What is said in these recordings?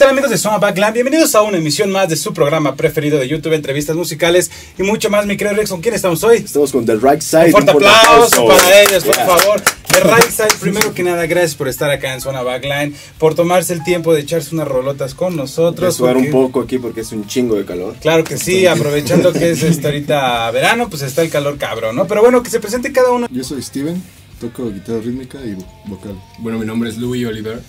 Hola, ¿qué tal amigos de Soma Backland? Bienvenidos a una emisión más de su programa preferido de YouTube, entrevistas musicales y mucho más, mi querido Rex. ¿Con quién estamos hoy? Estamos con The Right Side. Un fuerte aplauso para ellos, por favor. The Right Side, primero que nada, gracias por estar acá en Zona Backline, por tomarse el tiempo de echarse unas rolotas con nosotros. Sudar un poco aquí porque es un chingo de calor. Claro que sí, aprovechando que es este ahorita verano, pues está el calor cabrón, ¿no? Pero bueno, que se presente cada uno. Yo soy Steven, toco guitarra rítmica y vocal. Bueno, mi nombre es Louis Oliver.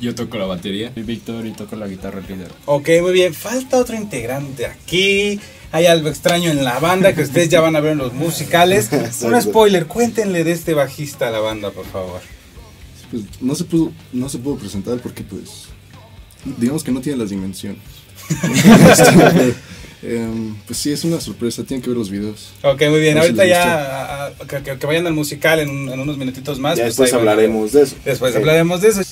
Yo toco la batería. Soy Víctor y toco la guitarra líder. Ok, muy bien. Falta otro integrante aquí. Hay algo extraño en la banda que ustedes ya van a ver en los musicales. Un spoiler, cuéntenle de este bajista a la banda, por favor. Pues no se pudo, no se pudo presentar porque pues digamos que no tiene las dimensiones. Em, pues sí, es una sorpresa, tienen que ver los videos. Ok, muy bien. Ahorita ya que, vayan al musical en, unos minutitos más. Ya pues después hablaremos de eso. Después hablaremos de eso.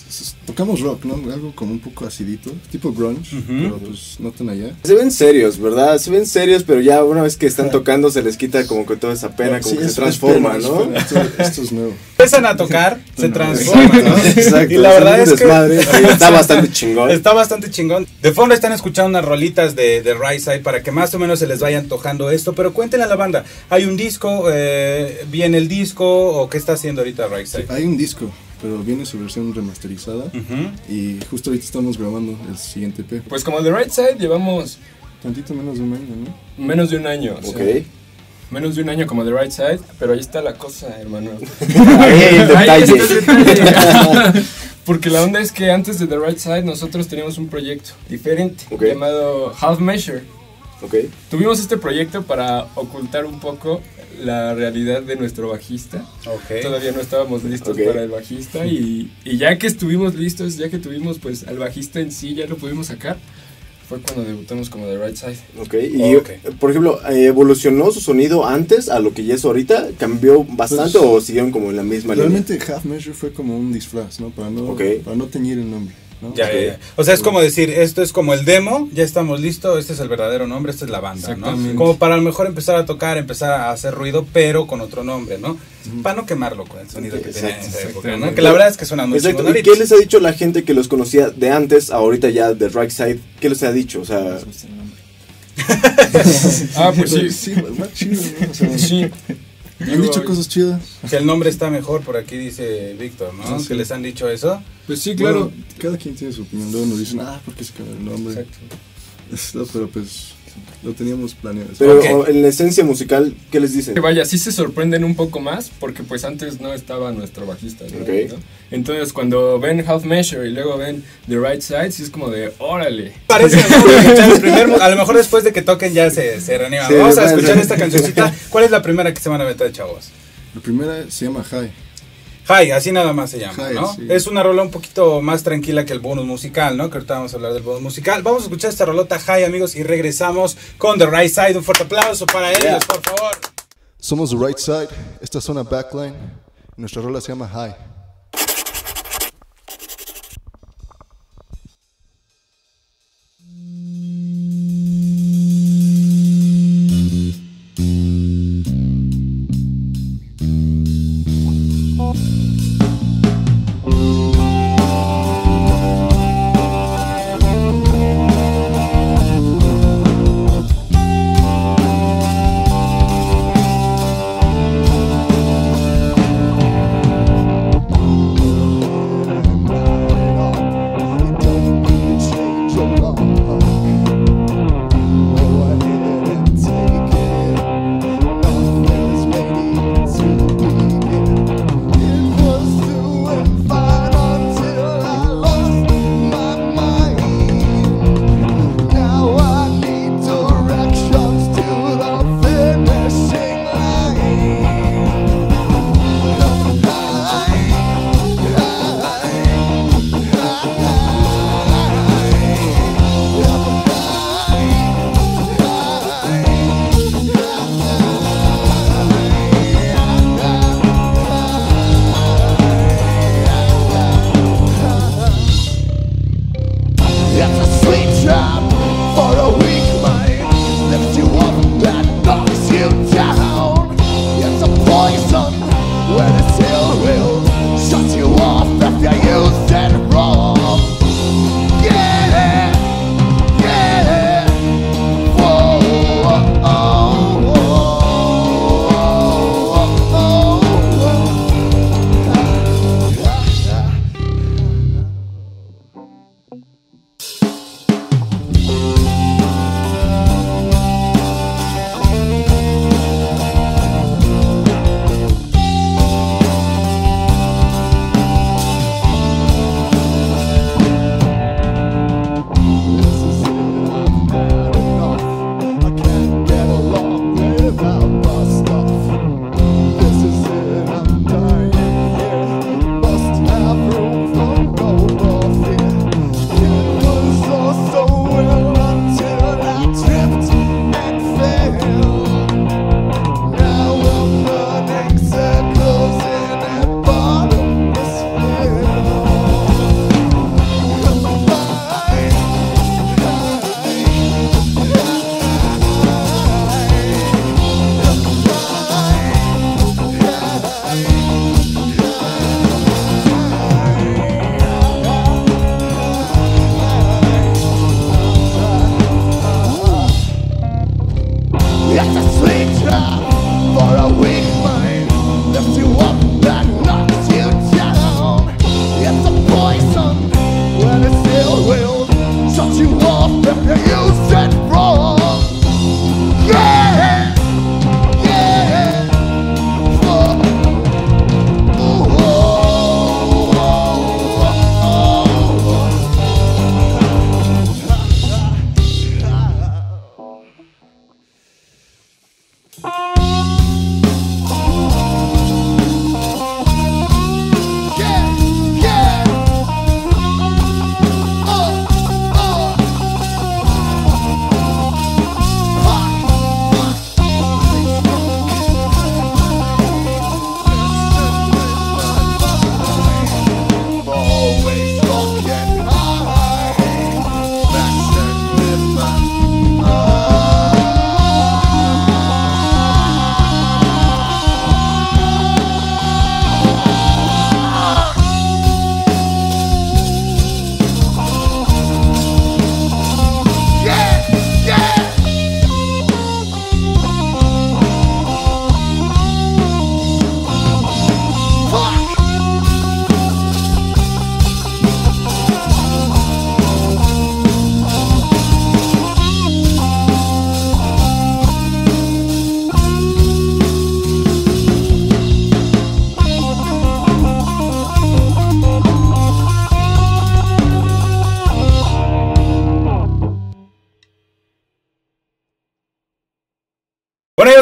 Tocamos rock, ¿no? Algo como un poco acidito, tipo grunge, pero pues no tan allá. Se ven serios, ¿verdad? Se ven serios, pero ya una vez que están tocando se les quita como que toda esa pena, como que se transforma, ¿no? Esto, es nuevo. Empiezan a tocar, se transforman, ¿no? Exacto. Y la verdad es que está bastante chingón. Está bastante chingón. De fondo están escuchando unas rolitas de, de Right Side para que más o menos se les vaya antojando esto, pero cuéntenle a la banda, ¿hay un disco? Eh, ¿Viene el disco? ¿O qué está haciendo ahorita Right Side? hay un disco, pero viene su versión remasterizada y justo ahorita estamos grabando el siguiente EP. Pues como The Right Side llevamos... Tantito menos de un año, ¿no? Menos de un año. Ok. menos de un año como The Right Side, pero ahí está la cosa, hermano. ahí el detalle. Porque la onda es que antes de The Right Side nosotros teníamos un proyecto diferente llamado Half Measure. Okay. Tuvimos este proyecto para ocultar un poco la realidad de nuestro bajista. Okay. Todavía no estábamos listos para el bajista y, y, ya que estuvimos listos, ya que tuvimos pues al bajista en sí, ya lo pudimos sacar fue cuando debutamos como The Right Side. Ok, y por ejemplo, ¿evolucionó su sonido antes a lo que ya es ahorita? ¿Cambió bastante pues, o siguieron como en la misma línea? Realmente Half Measure fue como un disfraz, ¿no? Para no, para no teñir el nombre. Ya, O sea, es como decir, esto es como el demo, ya estamos listos, este es el verdadero nombre, esta es la banda, ¿no? Como para a lo mejor empezar a tocar, empezar a hacer ruido, pero con otro nombre, ¿no? Para no quemarlo con el sonido que tenía en esa época, ¿no? Que la verdad es que suena muy Exacto. ¿Y qué les ha dicho la gente que los conocía de antes, ahorita ya de Right Side? ¿Qué les ha dicho? O sea... ah, pues sí. Sí, más chido, ¿no? sí. Me han dicho cosas chidas. Que el nombre está mejor, por aquí dice Víctor, ¿no? Que les han dicho eso. Pues sí, claro. cada quien tiene su opinión. Luego nos dicen, ah, ¿por qué se cambió el nombre? Exacto. pero pues lo teníamos planeado. Pero en la esencia musical, ¿qué les dicen? Que vaya, sí se sorprenden un poco más porque pues antes no estaba nuestro bajista. Entonces cuando ven Half Measure y luego ven The Right Side, sí es como de, órale. Parece el primer, a lo mejor después de que toquen ya se, se reaniman. Vamos a escuchar esta cancioncita. ¿Cuál es la primera que se van a meter, chavos? La primera se llama High. High, así nada más se llama, ¿no? Es una rola un poquito más tranquila que el bonus musical, ¿no? Que ahorita vamos a hablar del bonus musical. Vamos a escuchar esta rolota High, amigos, y regresamos con The Right Side. Un fuerte aplauso para ellos, por favor. Somos The Right Side, esta zona backline. Nuestra rola se llama High.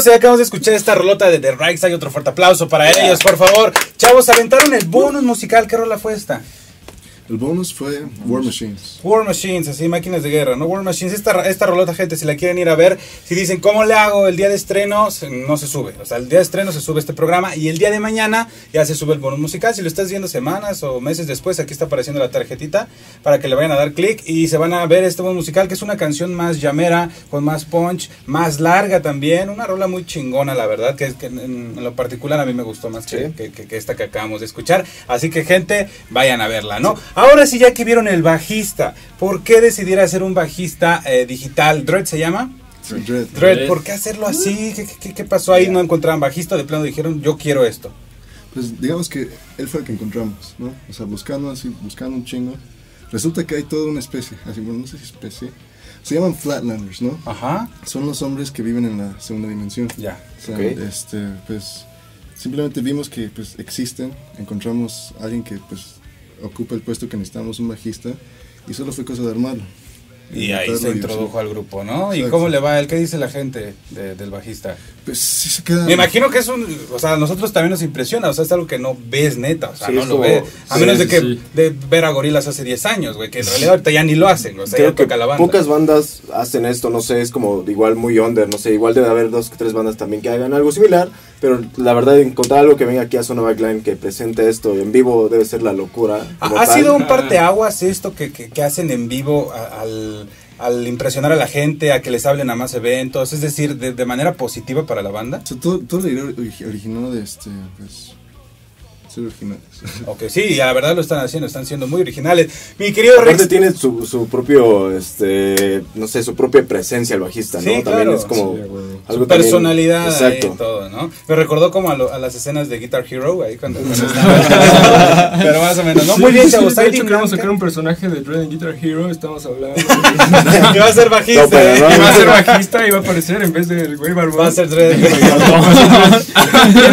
Ya acabamos de escuchar esta rolota de The Right Hay Otro fuerte aplauso para ellos, por favor. Chavos, aventaron el bonus musical. ¿Qué rola fue esta? El bonus fue War Machines. War Machines, así, máquinas de guerra, ¿no? War Machines, esta, esta rolota, gente, si la quieren ir a ver, si dicen, ¿cómo le hago el día de estreno? No se sube. O sea, el día de estreno se sube este programa y el día de mañana ya se sube el bonus musical. Si lo estás viendo semanas o meses después, aquí está apareciendo la tarjetita para que le vayan a dar clic y se van a ver este bonus musical, que es una canción más llamera, con más punch, más larga también. Una rola muy chingona, la verdad, que, que en, lo particular a mí me gustó más que, que, esta que acabamos de escuchar. Así que, gente, vayan a verla, ¿no? Ahora sí, ya que vieron el bajista, ¿por qué decidir hacer un bajista eh, digital? ¿Dread se llama? Dread. Dread. ¿por qué hacerlo así? ¿Qué, pasó ahí? ¿No encontraban bajista? De plano dijeron, yo quiero esto. Pues digamos que él fue el que encontramos, ¿no? O sea, buscando así, buscando un chingo. Resulta que hay toda una especie, así, bueno, no sé si especie. Se llaman Flatlanders, ¿no? Ajá. Son los hombres que viven en la segunda dimensión. Ya. O sea, este, pues, simplemente vimos que pues existen, encontramos a alguien que pues ocupa el puesto que necesitamos un bajista y solo fue cosa de armarlo. Y ahí se introdujo al grupo, ¿no? ¿Y cómo le va él? ¿Qué dice la gente del bajista? Pues sí se queda... Me imagino que es un... O sea, a nosotros también nos impresiona, o sea, es algo que no ves neta, o sea, no lo ves. A menos de que de ver a gorilas hace 10 años, güey, que en realidad ahorita ya ni lo hacen, o sea, Creo que pocas bandas hacen esto, no sé, es como igual muy under, no sé, igual debe haber dos o tres bandas también que hagan algo similar, pero la verdad encontrar algo que venga aquí a Zona Backline que presente esto en vivo debe ser la locura. Ha, sido un parteaguas esto que, que, que hacen en vivo al al impresionar a la gente, a que les hablen a más eventos, es decir, de, manera positiva para la banda. todo, todo originó de este, pues, originales. Ok, sí, la verdad lo están haciendo, están siendo muy originales. Mi querido Rex. tiene su, su, propio, este, no sé, su propia presencia el bajista, ¿no? también es como algo su personalidad y todo, ¿no? Me recordó como a, las escenas de Guitar Hero, ahí cuando, estaba. Pero más o menos, ¿no? Muy bien, chavos. De hecho, queremos sacar un personaje de Dread Guitar Hero, estamos hablando. que va a ser bajista. No, ¿eh? va a ser bajista y va a aparecer en vez del güey barbón. Va a ser Dread.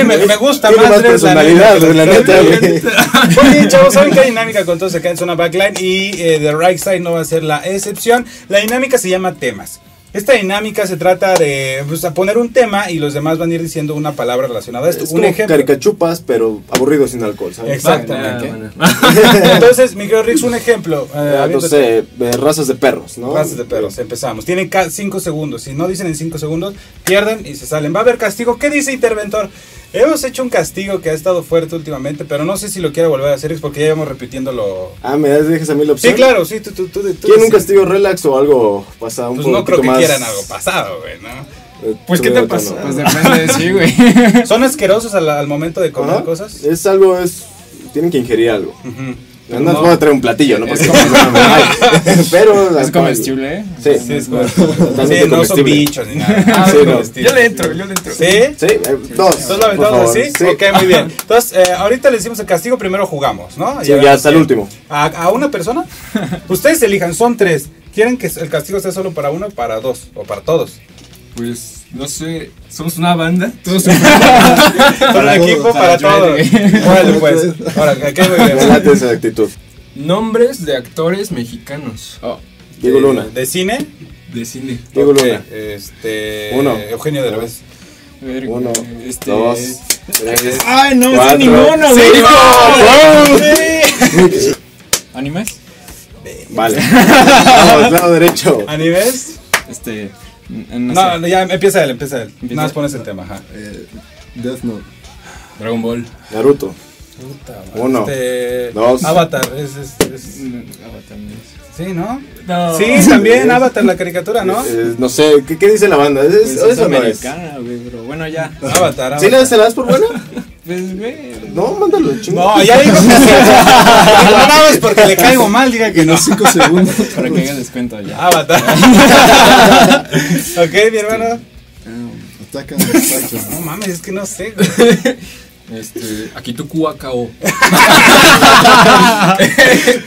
me, gusta más personalidad, neta, Oye, chavos, ¿saben qué dinámica con todos acá en Zona Backline? Y eh, The Right Side no va a ser la excepción. La dinámica se llama temas. Esta dinámica se trata de pues, poner un tema y los demás van a ir diciendo una palabra relacionada a esto. Es un como ejemplo. caricachupas, pero aburrido sin alcohol, ¿sabes? Exactamente. Entonces, Miguel Rix, un ejemplo. Eh, no sé, razas de perros, ¿no? Razas de perros, empezamos. Tienen cinco segundos. Si no dicen en cinco segundos, pierden y se salen. Va a haber castigo. ¿Qué dice Interventor? Hemos hecho un castigo que ha estado fuerte últimamente, pero no sé si lo quiero volver a hacer, es porque ya íbamos repitiéndolo. Ah, ¿me dejas a mí la opción? Sí, claro, sí, tú, tú, tú, ¿Quieren un castigo relax o algo pasado? Un pues no creo que quieran algo pasado, güey, ¿no? Eh, pues, ¿qué te pasa? Pues depende, sí, güey. ¿Son asquerosos al, momento de comer cosas? Es algo, es... Tienen que ingerir algo. No, no, voy a traer un platillo, ¿no? Porque pero es comestible, ¿eh? Sí, sí es comestible. Sí, no son bichos ni nada. Ah, sí, no. Yo le entro, yo le entro. ¿Sí? Sí, eh, dos. ¿Entonces lo aventamos así? Sí. Ok, muy bien. Entonces, eh, ahorita le decimos el castigo, primero jugamos, ¿no? Sí, ya hasta el último. ¿A, ¿A una persona? Ustedes elijan, son tres. ¿Quieren que el castigo sea solo para uno, para dos o para todos? Pues, no sé, somos una banda. Todos para el equipo, para, todos. Bueno, pues. Ahora, ¿qué Adelante esa actitud. Nombres de actores mexicanos. Oh. Diego Luna. ¿De cine? De cine. Diego Luna. Este. Uno. Eugenio Derbez. Uno, este, dos, tres. ¡Ay, no sé ninguno, güey! ¿Animes? Vale. Vamos, lado derecho. ¿Animes? Este. No, no, ya empieza él, empieza él. Nada más pones el tema, ajá. Eh, Death Note. Dragon Ball. Naruto. Puta, Uno. Este, dos. Avatar. Es, es, es... Avatar. Sí, ¿no? No. Sí, también Avatar, la caricatura, ¿no? Eh, no sé, ¿qué, ¿qué, dice la banda? ¿Es, pues es, es americana, güey, pero bueno, ya. Avatar, Avatar. ¿Sí le das por buena? Pues, güey. No, mándalo, chingo. No, ya dijo que sí. no nada más porque le caigo mal, diga que no. 5 segundos. Para que haga descuento ya. Avatar. ok, mi hermano. Atacan a No mames, es que no sé, güey. Este, aquí tu Cuacao.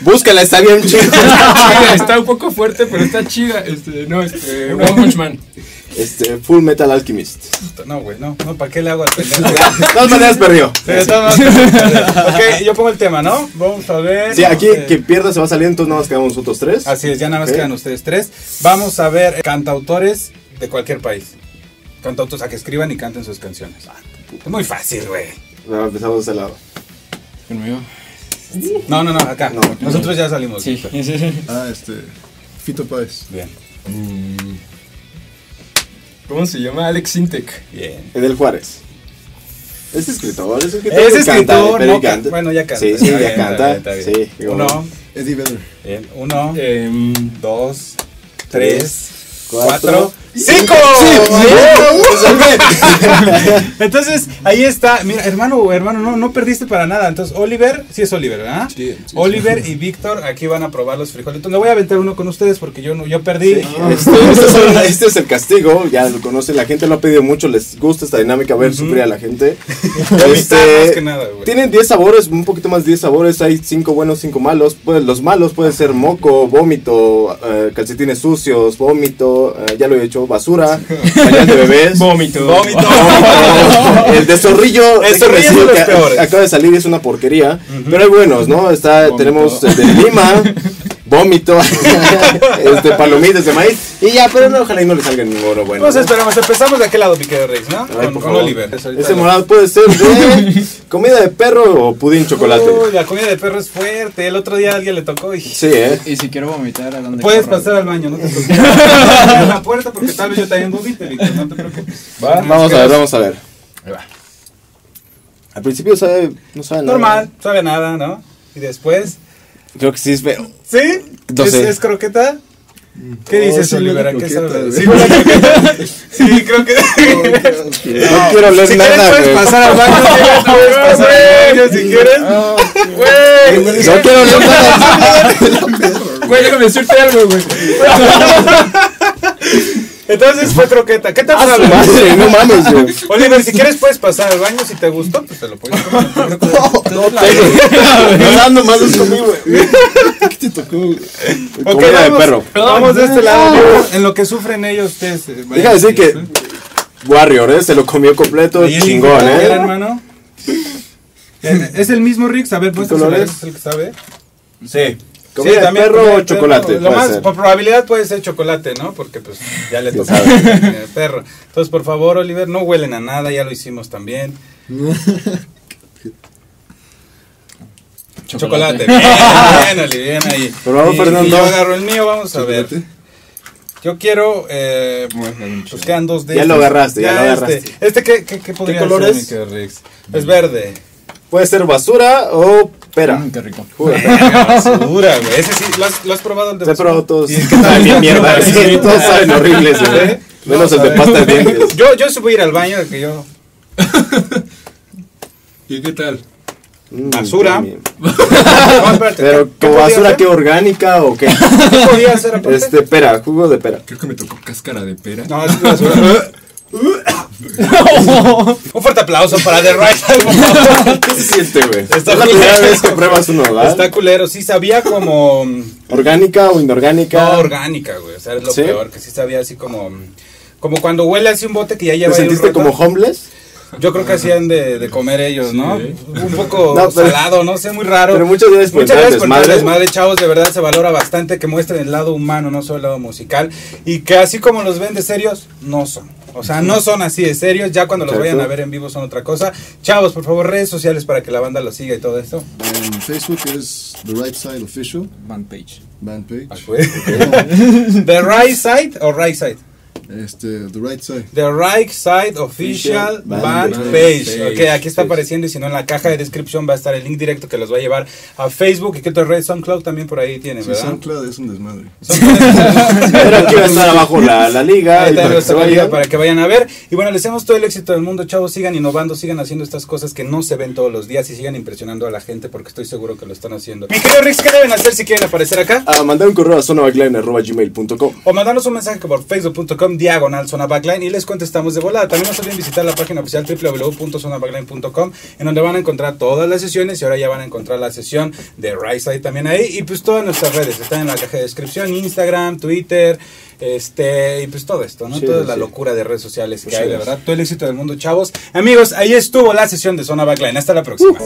Búscala, está bien chido. está un poco fuerte, pero está chida. Este, no, este, One Punch Man. Este, Full Metal Alchemist. No, güey, no, no, ¿para qué le hago al pendejo? De todas maneras perdió. Sí, de todas maneras. ok, yo pongo el tema, ¿no? Vamos a ver. Sí, aquí eh, quien pierda se va saliendo, entonces nada más quedamos nosotros tres. Así es, ya nada más quedan ustedes tres. Vamos a ver cantautores de cualquier país. Cantautores a que escriban y canten sus canciones. Es muy fácil, güey. Empezamos de ese lado. Conmigo. No, no, no, acá. No. Nosotros ya salimos. Sí. Ah, este. Fito Páez. Bien, ¿Cómo se llama? Alex Sintek. bien. Edel Juárez. Es escritor, es escritor. Es canta, escritor, pero no canta. canta. Bueno, ya canta. Sí, sí, ya bien, está canta. bien, está bien. Sí, digo, Uno, Eddie Vedder. bien. Uno, Em, dos, tres, cuatro, cuatro, cinco. Entonces, ahí está. Mira, hermano, hermano, no, no perdiste para nada. Entonces, Oliver, sí es Oliver, ¿verdad? Sí, sí, Oliver y Víctor aquí van a probar los frijolitos. Le voy a aventar uno con ustedes porque yo no, yo perdí. Este, este es el, este es el castigo, ya lo conocen, la gente lo ha pedido mucho, les gusta esta dinámica, ver sufrir a la gente. Este, más que nada, güey. tienen 10 sabores, un poquito más 10 sabores, hay 5 buenos, 5 malos. Pues, los malos pueden ser moco, vómito, eh, calcetines sucios, vómito, eh, ya lo he hecho, basura, pañal de bebés. Vómito. Vómito. El de zorrillo, El zorrillo es decir de los que peores. acaba de salir, es una porquería. Pero hay buenos, ¿no? Está, tenemos el de lima, vómito, este, palomitas de maíz. Y ya, pero no, ojalá y no le salga ninguno bueno. Pues ¿no? esperamos, empezamos de aquel lado, mi querido Rex, ¿no? A ver, Con. Oliver. Ese morado puede ser de comida de perro o pudín chocolate. Uy, la comida de perro es fuerte. El otro día a alguien le tocó y... Sí, ¿eh? Y si quiero vomitar, ¿a dónde Puedes corro? pasar al baño, no te preocupes. en la puerta porque tal vez yo también vomite, Víctor, no te preocupes. Va, Vamos a ver, vamos a ver. Ahí va. Al principio sabe, no sabe nada. Normal, sabe nada, ¿no? Y después... Creo que sí es feo. ¿Sí? No ¿Es, sé. es croqueta? ¿Qué Oh, dices, sí, Oliver? ¿A huele qué. Sí. Sí, creo que... No quiero leer si nada, quieres puedes pasar al baño, Oliver, puedes pasar al baño si quieres. Güey. No quiero leer nada. Güey, déjame decirte algo, güey. Entonces fue croqueta. ¿Qué tal Ah, sabe? madre, no mames, güey. Oliver, si quieres puedes pasar al baño. Si te gustó, pues te lo puedes comer. No tengo. No dando más comí, güey. ¿Qué te tocó? güey? Ok, Comida de perro. Vamos de este lado. En lo que sufren ellos, ustedes. eh, Deja de decir que Warrior, ¿eh? Se lo comió completo, chingón, ¿eh? hermano. Eh, Es el mismo Rix, a ver, colores? es el que sabe. Sí. Comida de también perro o chocolate. Lo más, ser. por probabilidad puede ser chocolate, ¿no? Porque pues ya le comida de perro. Entonces, por favor, Oliver, no huelen a nada, ya lo hicimos también. Chocolate. Bien, bien, Oliver, bien ahí. Por favor, Y- Fernando. y yo agarro el mío, vamos a ver. Chocolate. Yo quiero, eh, pues quedan dos de Ya lo agarraste, ya lo agarraste. Este, este ¿qué, qué, qué podría colores? ser, mi querido Rix? Es verde. Puede ser basura o pera. Mm, qué rico. Jugo de pera. Basura, güey. Ese sí, ¿lo has, lo has probado el de Se he probado todos. ¿Y? Saben bien mierda. Sí, todos saben horribles, ¿Eh? ¿eh? Menos el de pasta de dientes. Yo, yo sí voy a ir al baño de que yo. ¿Y qué tal? Mm, Basura. No, espérate, Pero, ¿qué- qué ¿como podía basura qué orgánica o qué? ¿Qué podía hacer aparte? Este, pera, jugo de pera. Creo que me tocó cáscara de pera. No, es basura. Un fuerte aplauso para The Right por favor. ¿Qué se siente, güey? Está es la culero. primera vez que pruebas uno, ¿verdad? Está culero, sí sabía como... ¿Orgánica o inorgánica? No, orgánica, güey. O sea, es lo ¿Sí? peor, que sí sabía así como... Como cuando huele así un bote que ya ¿Te lleva ahí un sentiste rato. como homeless? Yo creo que hacían de, de comer ellos, ¿no? Sí. Un poco No, pero- salado, no sé, muy raro. Pero muchas gracias por Muchas gracias por desmadre. desmadre, chavos. De verdad se valora bastante que muestren el lado humano, no solo el lado musical. Y que así como los ven de serios, no son. O sea, no son así de serios. Ya cuando los Exacto. vayan a ver en vivo son otra cosa. Chavos, por favor, redes sociales para que la banda los siga y todo esto. En Facebook es The Right Side Official, Band page. band page. Ah, pues. The Right Side o Right Side. Este, The Right Side. The Right Side Official Band, Band Page. Page. Ok, aquí está Page. apareciendo y si no en la caja de descripción va a estar el link directo que los va a llevar a Facebook y que otra red SoundCloud también por ahí tienen, Sí, ¿verdad? SoundCloud es un desmadre. Pero aquí va a estar abajo la, la liga. Ahí para que liga para que vayan a ver. Y bueno, les deseamos todo el éxito del mundo, chavos. Sigan innovando, sigan haciendo estas cosas que no se ven todos los días y sigan impresionando a la gente porque estoy seguro que lo están haciendo. Mi querido Rix, ¿qué deben hacer si quieren aparecer acá? A mandar un correo a zonabacline.gmail.com O mandarnos un mensaje por facebook.com diagonal zona backline y les contestamos de volada. También no se olviden visitar la página oficial www.zonabackline.com en donde van a encontrar todas las sesiones y ahora ya van a encontrar la sesión de Side también ahí y pues todas nuestras redes están en la caja de descripción, Instagram, Twitter, este y pues todo esto, ¿no? Sí, Toda sí, la locura de redes sociales que Así hay, de verdad. Todo el éxito del mundo, chavos. Amigos, ahí estuvo la sesión de Zona Backline. Hasta la próxima.